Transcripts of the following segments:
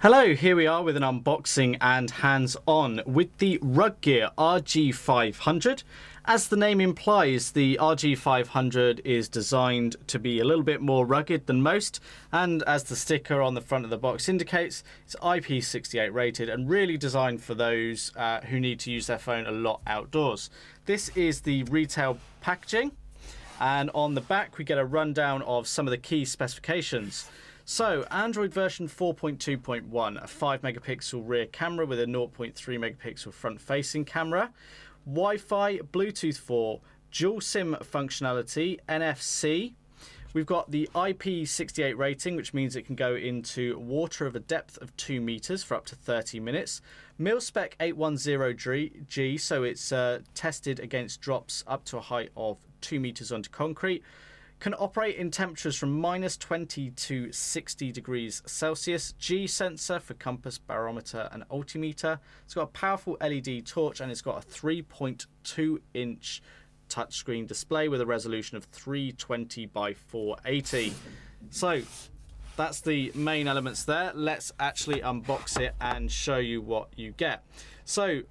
Hello, here we are with an unboxing and hands-on with the RugGear RG500. As the name implies, the RG500 is designed to be a little bit more rugged than most, and as the sticker on the front of the box indicates, it's IP68 rated and really designed for those uh, who need to use their phone a lot outdoors. This is the retail packaging, and on the back we get a rundown of some of the key specifications. So, Android version 4.2.1, a 5 megapixel rear camera with a 0.3 megapixel front facing camera, Wi Fi, Bluetooth 4, dual SIM functionality, NFC. We've got the IP68 rating, which means it can go into water of a depth of 2 meters for up to 30 minutes. Mil-spec 810G, so it's uh, tested against drops up to a height of 2 meters onto concrete can operate in temperatures from minus 20 to 60 degrees Celsius. G sensor for compass, barometer, and altimeter. It's got a powerful LED torch and it's got a 3.2 inch touchscreen display with a resolution of 320 by 480. So that's the main elements there. Let's actually unbox it and show you what you get. So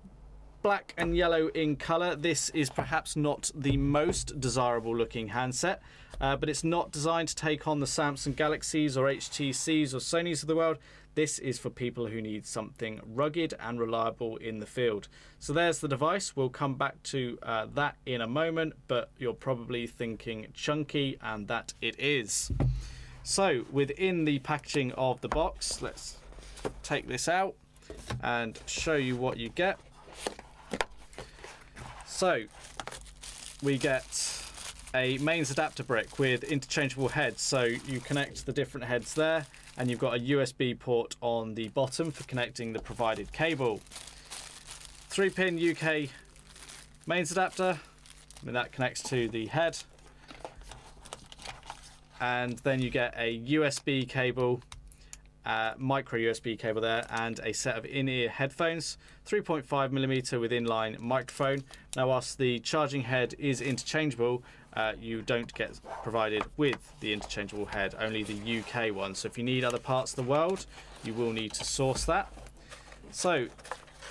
black and yellow in color. This is perhaps not the most desirable looking handset, uh, but it's not designed to take on the Samsung Galaxies or HTCs or Sonys of the world. This is for people who need something rugged and reliable in the field. So there's the device. We'll come back to uh, that in a moment, but you're probably thinking chunky, and that it is. So within the packaging of the box, let's take this out and show you what you get. So we get a mains adapter brick with interchangeable heads. So you connect the different heads there and you've got a USB port on the bottom for connecting the provided cable. Three pin UK mains adapter. I mean, that connects to the head. And then you get a USB cable uh, micro USB cable there and a set of in-ear headphones 3.5 millimeter with inline microphone. Now whilst the charging head is interchangeable uh, you don't get provided with the interchangeable head only the UK one. So if you need other parts of the world you will need to source that. So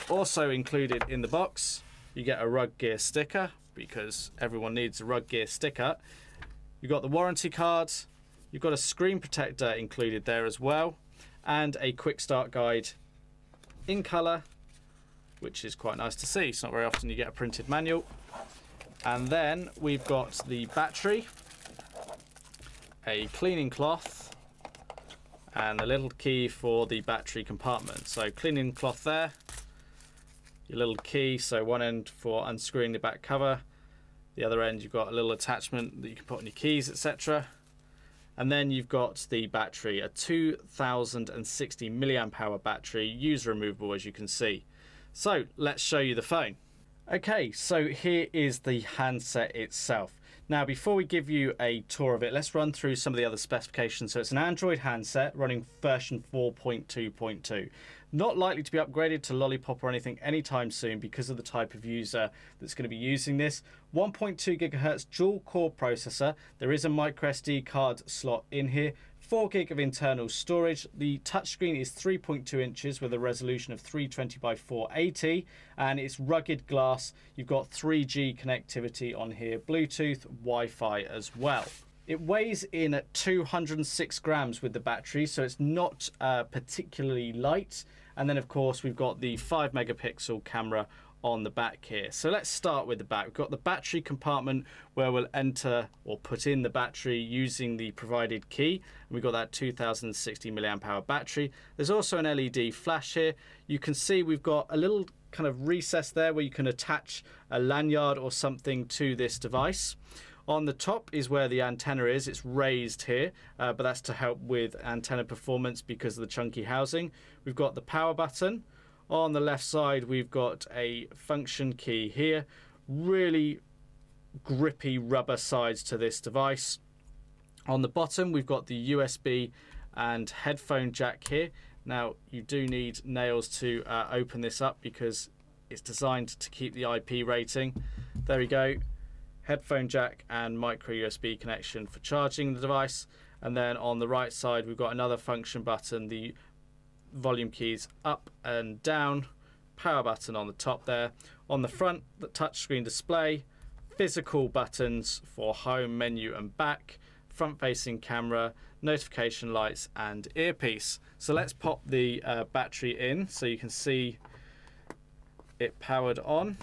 also included in the box you get a RugGear sticker because everyone needs a RugGear sticker. You've got the warranty card You've got a screen protector included there as well and a quick start guide in colour, which is quite nice to see. It's not very often you get a printed manual. And then we've got the battery, a cleaning cloth, and a little key for the battery compartment. So cleaning cloth there, your little key, so one end for unscrewing the back cover, the other end you've got a little attachment that you can put on your keys, etc. And then you've got the battery, a 2060 milliamp hour battery, user removable as you can see. So let's show you the phone. Okay, so here is the handset itself. Now, before we give you a tour of it, let's run through some of the other specifications. So it's an Android handset running version 4.2.2 not likely to be upgraded to Lollipop or anything anytime soon because of the type of user that's going to be using this. 1.2 gigahertz dual core processor. There is a micro SD card slot in here. 4 gig of internal storage. The touchscreen is 3.2 inches with a resolution of 320 by 480 and it's rugged glass. You've got 3G connectivity on here, Bluetooth, Wi-Fi as well. It weighs in at 206 grams with the battery, so it's not uh, particularly light. And then, of course, we've got the 5 megapixel camera on the back here. So let's start with the back. We've got the battery compartment where we'll enter or put in the battery using the provided key. And we've got that 2060 milliamp hour battery. There's also an LED flash here. You can see we've got a little kind of recess there where you can attach a lanyard or something to this device. On the top is where the antenna is. It's raised here, uh, but that's to help with antenna performance because of the chunky housing. We've got the power button. On the left side, we've got a function key here. Really grippy rubber sides to this device. On the bottom, we've got the USB and headphone jack here. Now, you do need nails to uh, open this up because it's designed to keep the IP rating. There we go headphone jack and micro USB connection for charging the device. And then on the right side, we've got another function button, the volume keys up and down, power button on the top there. On the front, the touchscreen display, physical buttons for home, menu and back, front facing camera, notification lights and earpiece. So let's pop the uh, battery in so you can see it powered on.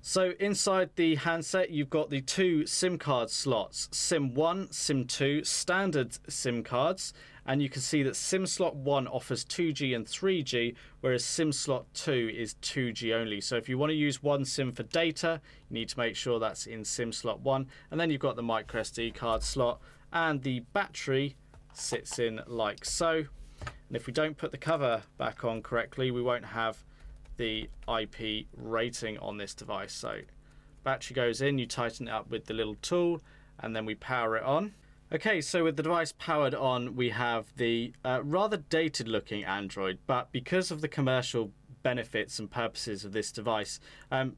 So inside the handset, you've got the two SIM card slots, SIM 1, SIM 2, standard SIM cards, and you can see that SIM slot 1 offers 2G and 3G, whereas SIM slot 2 is 2G only. So if you want to use one SIM for data, you need to make sure that's in SIM slot 1, and then you've got the micro SD card slot, and the battery sits in like so. And if we don't put the cover back on correctly, we won't have the IP rating on this device. So battery goes in, you tighten it up with the little tool, and then we power it on. Okay, so with the device powered on, we have the uh, rather dated looking Android, but because of the commercial benefits and purposes of this device, um,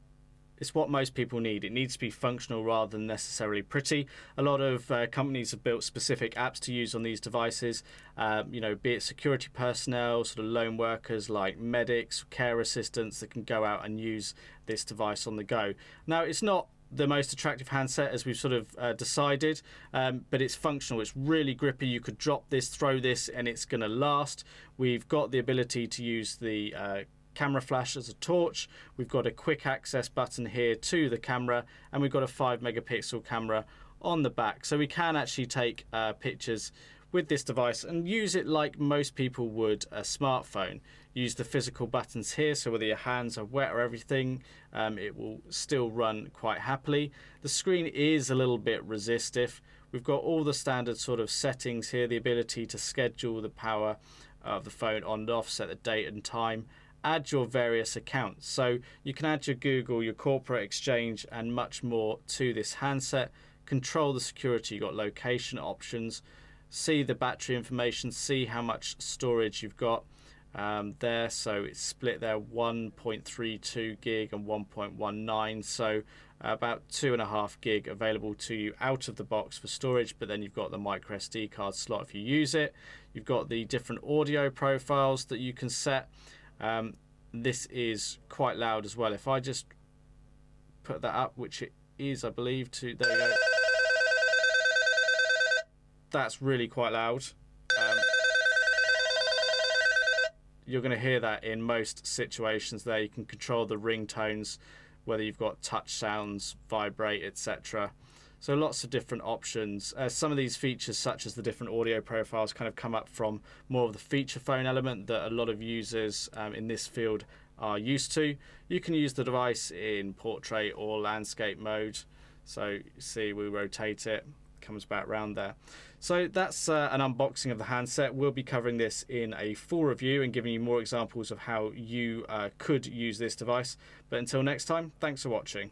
it's what most people need. It needs to be functional rather than necessarily pretty. A lot of uh, companies have built specific apps to use on these devices. Um, you know, be it security personnel, sort of lone workers like medics, care assistants that can go out and use this device on the go. Now, it's not the most attractive handset as we've sort of uh, decided um, but it's functional it's really grippy you could drop this throw this and it's going to last we've got the ability to use the uh, camera flash as a torch. We've got a quick access button here to the camera and we've got a 5 megapixel camera on the back. So we can actually take uh, pictures with this device and use it like most people would a smartphone. Use the physical buttons here so whether your hands are wet or everything um, it will still run quite happily. The screen is a little bit resistive. We've got all the standard sort of settings here, the ability to schedule the power of the phone on and off, set the date and time add your various accounts. So you can add your Google, your corporate exchange, and much more to this handset. Control the security, you've got location options, see the battery information, see how much storage you've got um, there. So it's split there 1.32 gig and 1.19. So about two and a half gig available to you out of the box for storage, but then you've got the micro SD card slot if you use it. You've got the different audio profiles that you can set. Um, this is quite loud as well. If I just put that up, which it is, I believe, to there you go. That's really quite loud. Um, you're going to hear that in most situations there. You can control the ringtones, whether you've got touch sounds, vibrate, etc. So lots of different options. Uh, some of these features, such as the different audio profiles, kind of come up from more of the feature phone element that a lot of users um, in this field are used to. You can use the device in portrait or landscape mode. So see, we rotate it, comes back round there. So that's uh, an unboxing of the handset. We'll be covering this in a full review and giving you more examples of how you uh, could use this device. But until next time, thanks for watching.